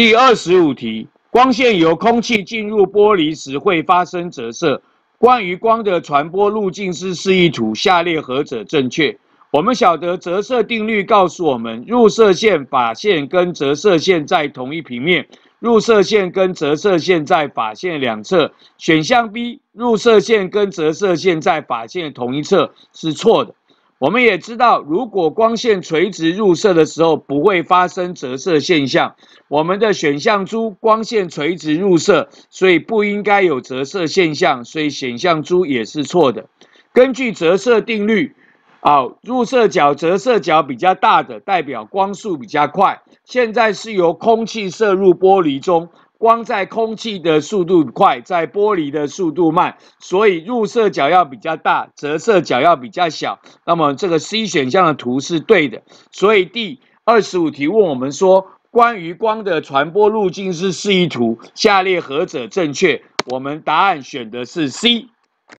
第二十五题，光线由空气进入玻璃时会发生折射。关于光的传播路径是示意图，下列何者正确？我们晓得折射定律告诉我们，入射线、法线跟折射线在同一平面，入射线跟折射线在法线两侧。选项 B，入射线跟折射线在法线同一侧是错的。我们也知道，如果光线垂直入射的时候不会发生折射现象，我们的选项猪光线垂直入射，所以不应该有折射现象，所以选项猪也是错的。根据折射定律，啊，入射角、折射角比较大的代表光速比较快。现在是由空气射入玻璃中。光在空气的速度快，在玻璃的速度慢，所以入射角要比较大，折射角要比较小。那么这个 C 选项的图是对的。所以第二十五题问我们说，关于光的传播路径是示意图，下列何者正确？我们答案选的是 C。